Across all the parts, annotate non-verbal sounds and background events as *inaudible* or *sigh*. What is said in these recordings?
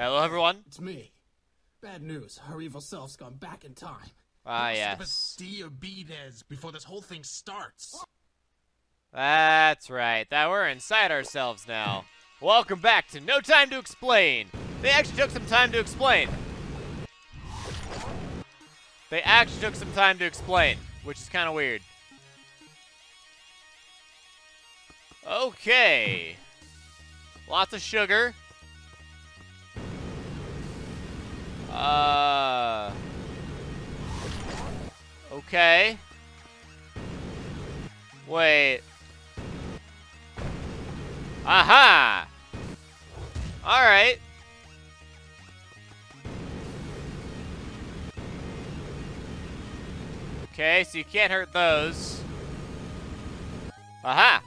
Hello, everyone. It's me. Bad news. Our evil self's gone back in time. Ah, yes. D or B Des before this whole thing starts. That's right. That we're inside ourselves now. Welcome back to No Time to Explain. They actually took some time to explain. They actually took some time to explain, which is kind of weird. Okay. Lots of sugar. Uh. Okay. Wait. Aha! Alright. Okay, so you can't hurt those. Aha!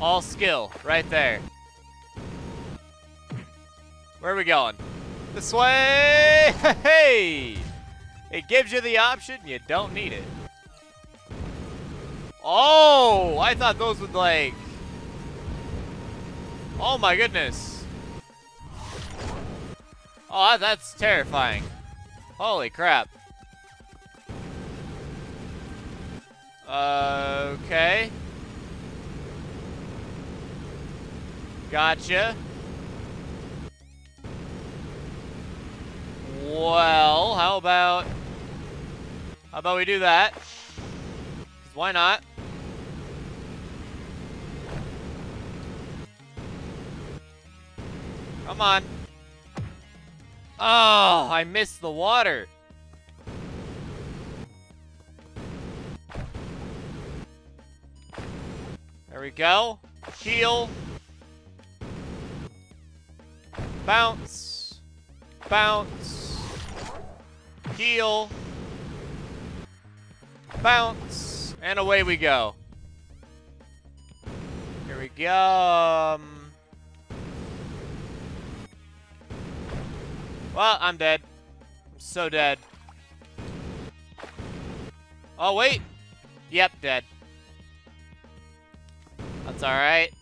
All skill, right there. Where are we going? This way! *laughs* Hey! It gives you the option, you don't need it. Oh, I thought those would like. Oh my goodness. Oh, that's terrifying. Holy crap. Okay. Gotcha. Well, how about how about we do that? 'Cause why not? Come on. Oh, I missed the water. There we go. Heal. Bounce. Bounce. Heal. Bounce. And away we go. Here we go. Um, well, I'm dead. I'm so dead. Oh, wait. Yep, dead. That's alright.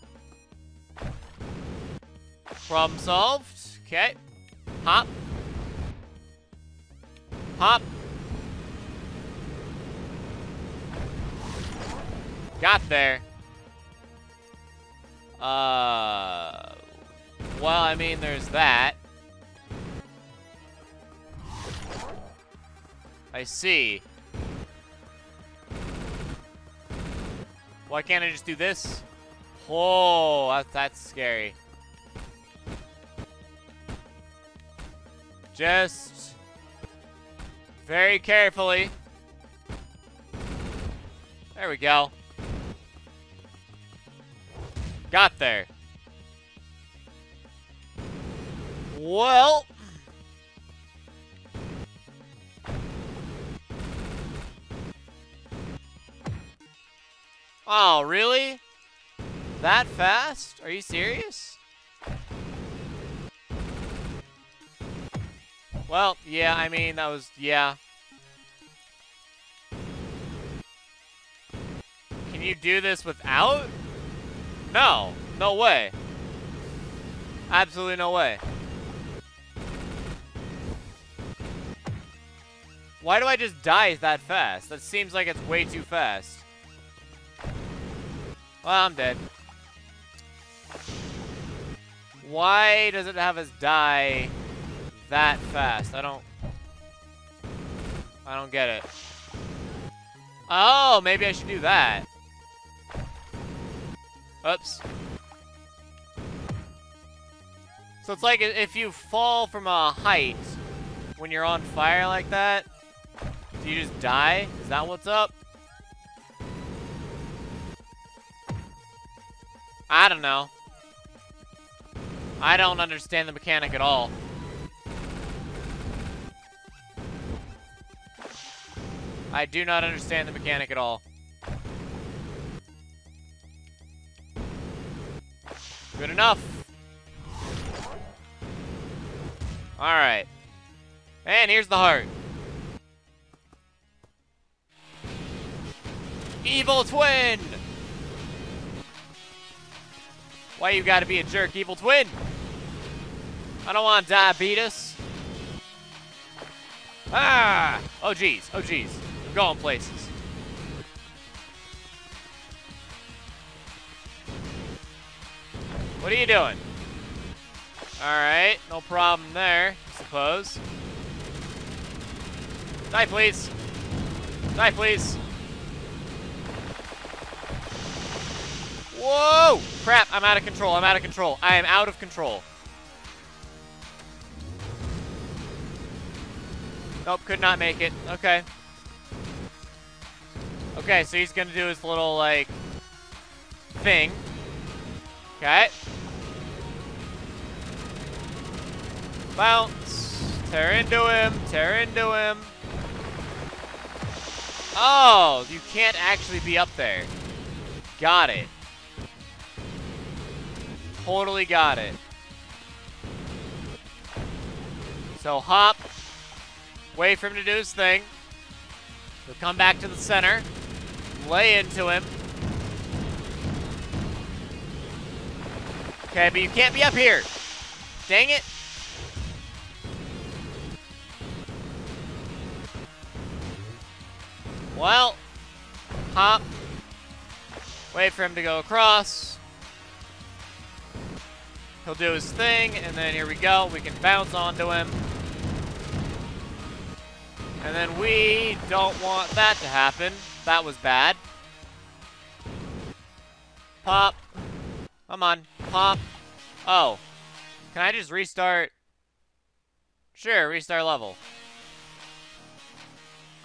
Problem solved. Okay. Hop. Hop. Got there. Uh. Well, I mean, there's that. I see. Why can't I just do this? Whoa, that, that's scary. Just very carefully. There we go. Got there. Well. Oh, really? That fast? Are you serious? Well, yeah, I mean, that was, yeah. Can you do this without? No, no way. Absolutely no way. Why do I just die that fast? That seems like it's way too fast. Well, I'm dead. Why does it have us die that fast? I don't... I don't get it. Oh, maybe I should do that. Oops. So it's like if you fall from a height when you're on fire like that, do you just die? Is that what's up? I don't know. I don't understand the mechanic at all. I do not understand the mechanic at all. Good enough. Alright. And here's the heart. Evil Twin! Why you gotta be a jerk, Evil Twin? I don't want diabetes. Ah! Oh, geez. Oh, geez. Going places. What are you doing? Alright, no problem there, I suppose. Die, please. Die, please. Whoa! Crap, I'm out of control. I'm out of control. I am out of control. Nope, could not make it. Okay. Okay, so he's gonna do his little, like, thing. Okay. Bounce. Tear into him. Tear into him. Oh, you can't actually be up there. Got it. Totally got it. So hop. Wait for him to do his thing. He'll come back to the center. Lay into him. Okay, but you can't be up here. Dang it. Well, hop. Wait for him to go across. He'll do his thing, and then here we go. We can bounce onto him. And then we don't want that to happen. That was bad. Pop. Come on. Pop. Oh. Can I just restart? Sure, restart level.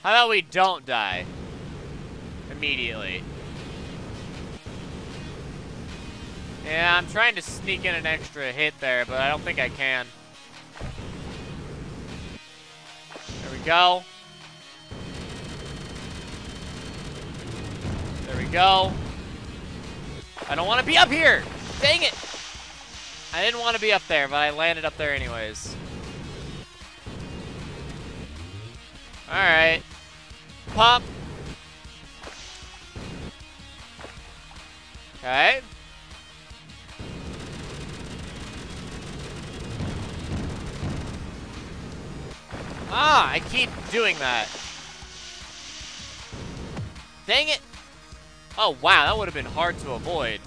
How about we don't die? Immediately. Yeah, I'm trying to sneak in an extra hit there, but I don't think I can. Go. There we go. I don't want to be up here! Dang it! I didn't want to be up there, but I landed up there anyways. Alright. Pop. Okay. Ah, I keep doing that. Dang it. Oh, wow, that would have been hard to avoid.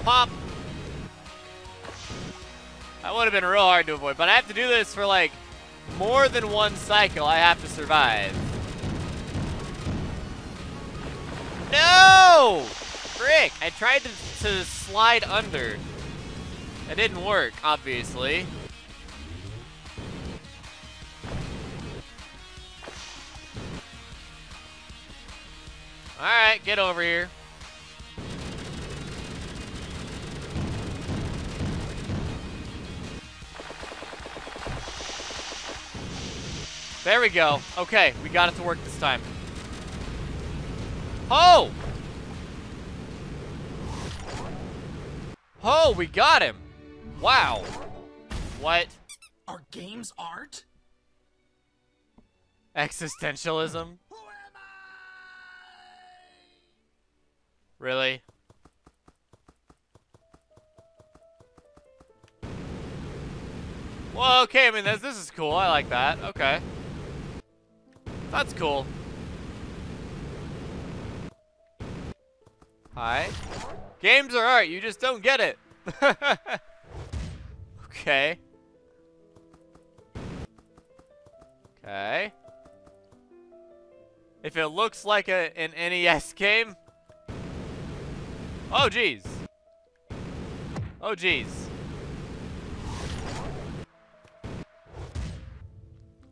Pop. That would have been real hard to avoid, but I have to do this for, like, more than one cycle I have to survive. No! Frick! I tried to, to slide under. It didn't work, obviously. Alright, get over here. There we go. Okay, we got it to work this time. Oh! Oh, we got him. Wow. What? Are games art? Existentialism? Really? Well, okay, I mean, this, this is cool. I like that. Okay. That's cool. Hi. Games are art, you just don't get it. *laughs* okay. Okay. If it looks like a, an NES game. Oh, jeez. Oh, jeez.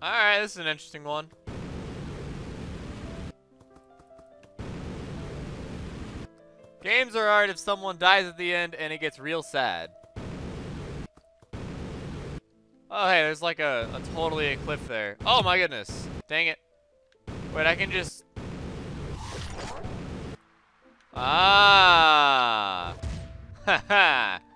Alright, this is an interesting one. Games are art if someone dies at the end and it gets real sad. Oh, hey, there's like a, a totally a cliff there. Oh my goodness. Dang it. Wait, I can just... Ah! Haha! *laughs*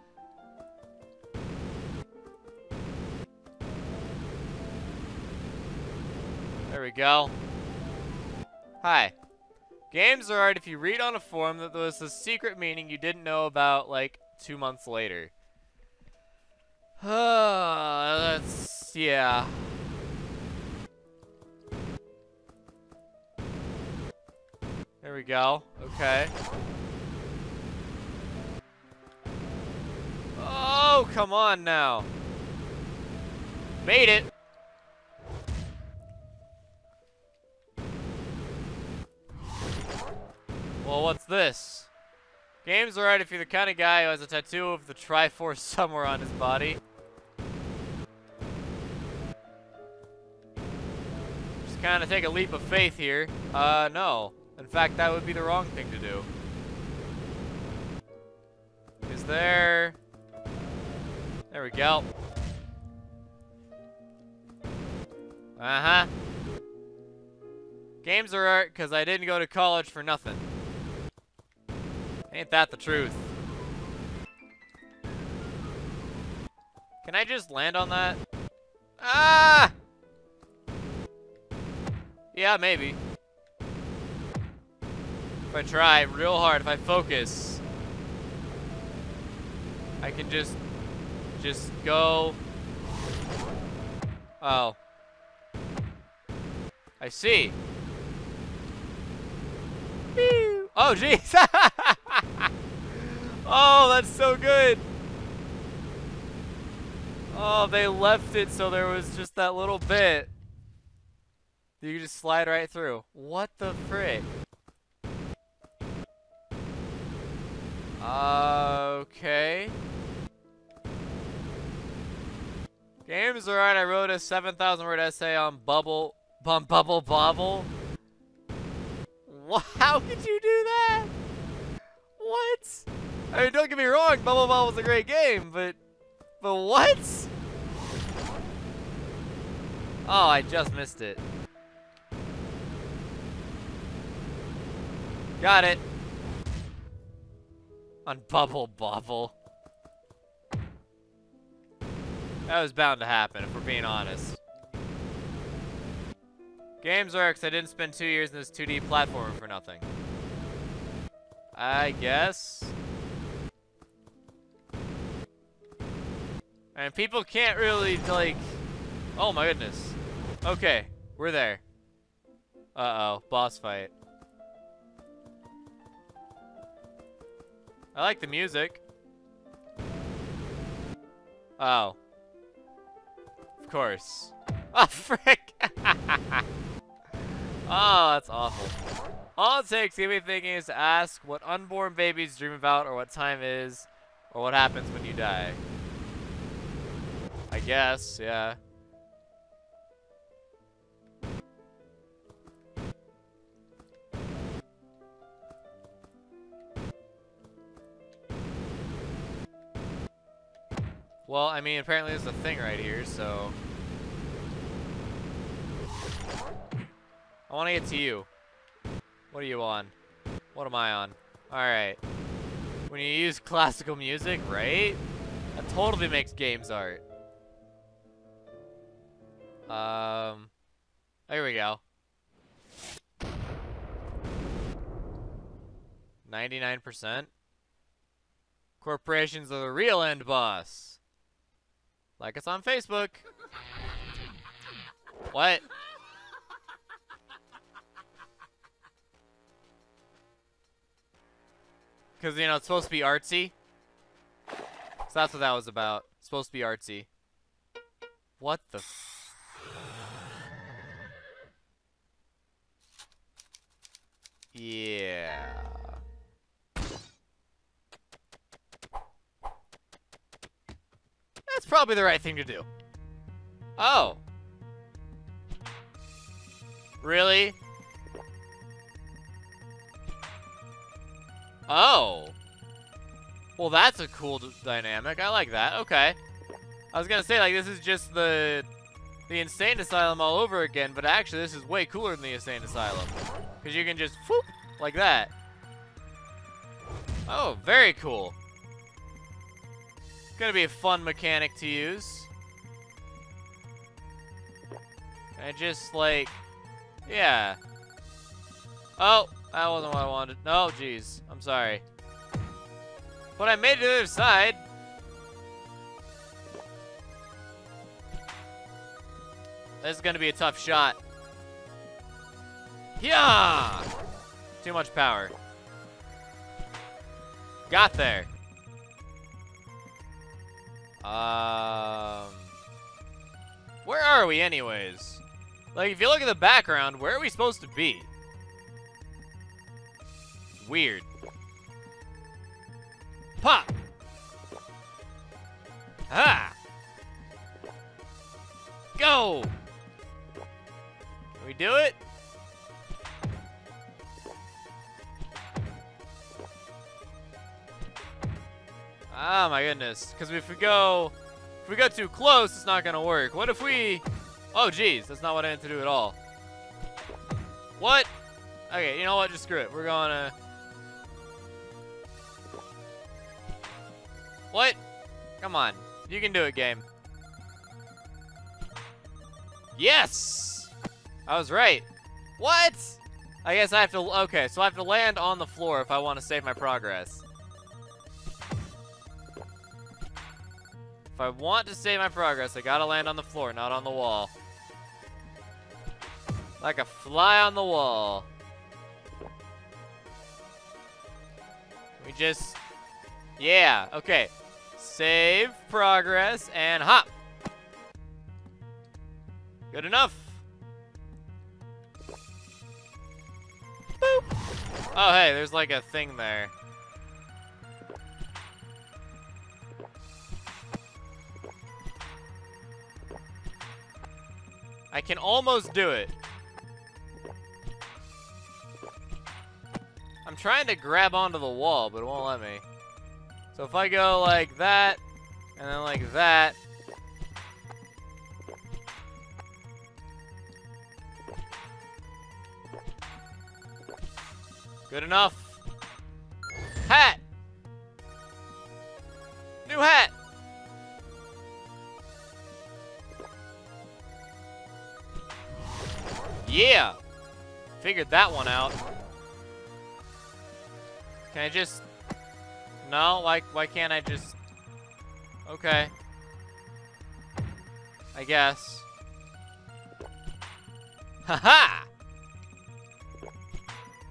there we go. Hi. Games are art if you read on a forum that there was a secret meaning you didn't know about, like, two months later. *sighs* That's, yeah. We go. Okay. Oh, come on now. Made it. Well, what's this? Game's alright if you're the kind of guy who has a tattoo of the Triforce *laughs* somewhere on his body. Just kind of take a leap of faith here. Uh, no. In fact, that would be the wrong thing to do. Is there... There we go. Uh-huh. Games are art because I didn't go to college for nothing. Ain't that the truth? Can I just land on that? Ah! Yeah, maybe. If I try real hard, if I focus, I can just, just go. Oh. I see. Oh, jeez. *laughs* oh, that's so good. Oh, they left it so there was just that little bit. You just slide right through. What the frick? Okay. Games alright, I wrote a 7,000 word essay on Bubble, Bum Bubble Bobble. *laughs* How could you do that? What? I mean, don't get me wrong, Bubble Bobble was a great game, but, but what? Oh, I just missed it. Got it. On Bubble Bobble. That was bound to happen, if we're being honest. Games are because I didn't spend two years in this 2D platformer for nothing. I guess. And people can't really, like... Oh my goodness. Okay, we're there. Uh-oh, boss fight. I like the music. Oh. Of course. *laughs* Oh, frick! *laughs* oh, that's awful. All it takes to thinking is to ask what unborn babies dream about or what time is or what happens when you die. I guess, yeah. Well, I mean, apparently there's a thing right here, so... I want to get to you. What are you on? What am I on? Alright. When you use classical music, right? That totally makes games art. Um... There we go. 99%? Corporations are the real end boss. Like us on Facebook. what? Because, you know, it's supposed to be artsy. So that's what that was about. It's supposed to be artsy. What the... yeah. Probably the right thing to do. Oh. Really? Oh. Well, that's a cool dynamic. I like that. Okay. I was gonna say, like, this is just the the Insane Asylum all over again, but actually this is way cooler than the Insane Asylum. Because you can just, whoop, like that. Oh, very cool. Gonna be a fun mechanic to use. I just, like, yeah. Oh, that wasn't what I wanted. No, oh, jeez. I'm sorry. But I made it to the other side. This is gonna be a tough shot. Yeah! Too much power. Got there. Um, where are we anyways? Like, if you look at the background, where are we supposed to be? Weird. Pop! Ah! Go! Can we do it? Ah, my goodness. Because if we go... If we go too close, it's not to work. What if we... Oh, geez. That's not what I meant to do at all. What? Okay, you know what? Just screw it. We're to... What? Come on. You can do it, game. Yes! I was right. What? I guess I have to... Okay, so I have to land on the floor if I want to save my progress. If I want to save my progress, I gotta land on the floor, not on the wall. Like a fly on the wall. We just... Yeah, okay. Save, progress, and hop. Good enough. Boop. Oh, hey, there's like a thing there. I can almost do it. I'm trying to grab onto the wall, but it won't let me. So if I go like that, and then like that. Good enough. Hat! New hat! Figured that one out. Can I just... No, like, why can't I just... Okay. I guess. Haha! -ha!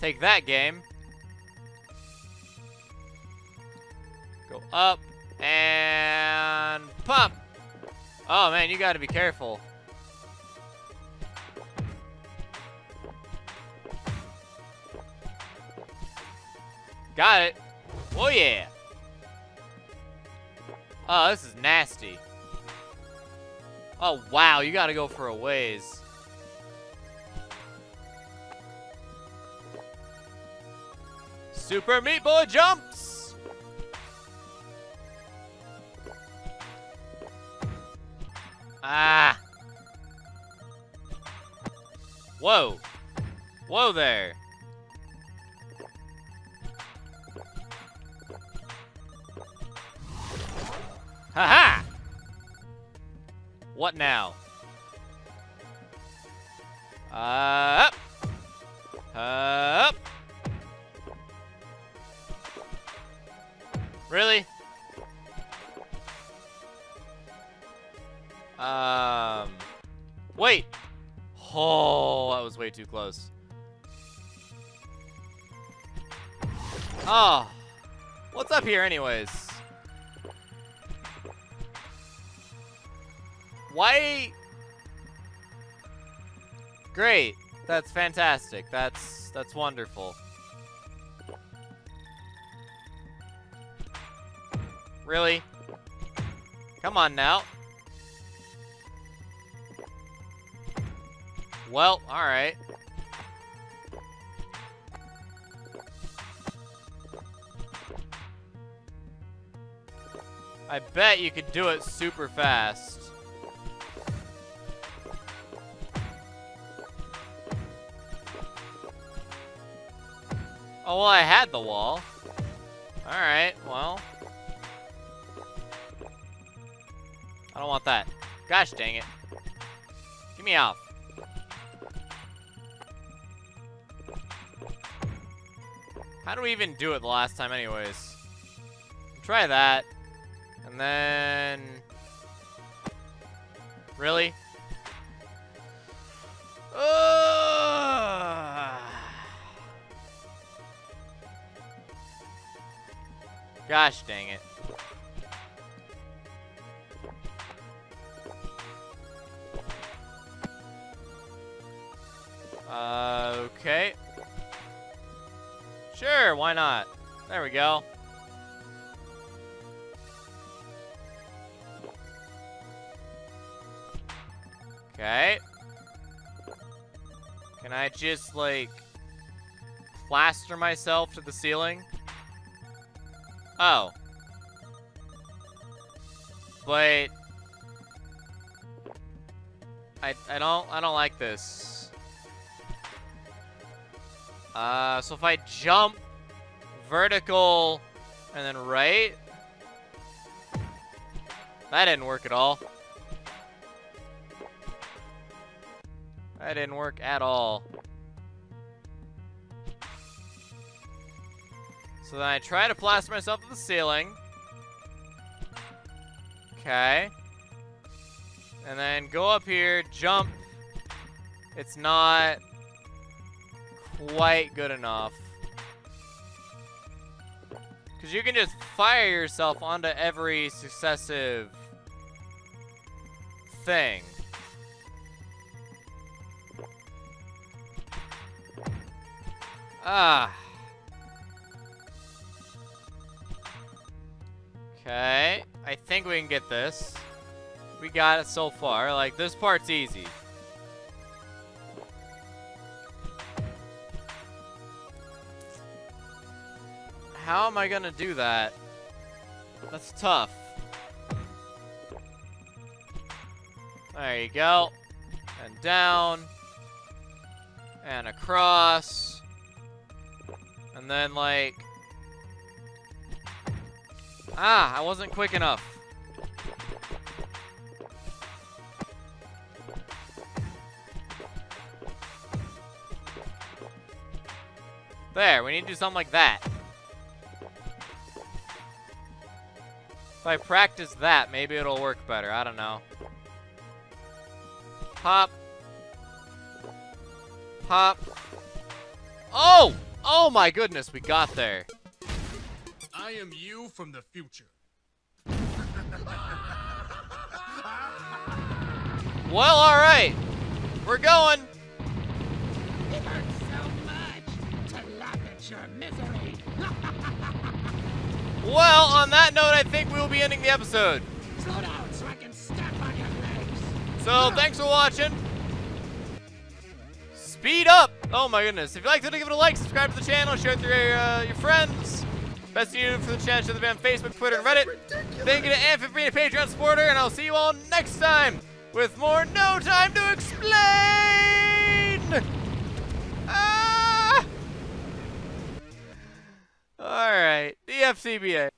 Take that, game. Go up and pop. Oh man, you gotta be careful. Got it. Oh yeah. Oh, this is nasty. Oh wow, you gotta go for a ways. Super Meat Boy jumps! Ah! Whoa! Whoa there! Haha! -ha! What now? Uh, up! Up! Really? Um, wait. Oh, that was way too close. Oh, what's up here anyways? Why? Great. That's fantastic. That's that's wonderful. Really? Come on now. Well, alright. I bet you could do it super fast. Well, I had the wall. Alright, well. I don't want that. Gosh dang it. Get me off. How do we even do it the last time anyways? Try that. And then... Really? Ugh. Gosh dang it. Okay. Sure, why not? There we go. Okay. Can I just, like, plaster myself to the ceiling? Oh. But... I, I don't, I don't like this. Uh, so if I jump vertical and then right, that didn't work at all. That didn't work at all. So then I try to plaster myself to the ceiling. Okay. And then go up here, jump. It's not quite good enough. Because you can just fire yourself onto every successive thing. Ah. Okay. I think we can get this. We got it so far. Like, this part's easy. How am I gonna do that? That's tough. There you go. And down. And across. And then, like... Ah, I wasn't quick enough. There, we need to do something like that. If I practice that, maybe it'll work better. I don't know. Hop. Hop. Oh! Oh my goodness, we got there. I am you from the future. Well, alright. We're going. It hurts so much to laugh at your misery. *laughs* Well, on that note, I think we will be ending the episode. Slow down so I can step on your legs. So, thanks for watching. Speed up! Oh my goodness. If you liked it, give it a like, subscribe to the channel, share it with your, uh, your friends. Best of you for the channel, share the on Facebook, Twitter, and Reddit. Thank you to Ann for being a Patreon supporter, and I'll see you all next time with more No Time to Explain! Ah! Alright, the FCBA.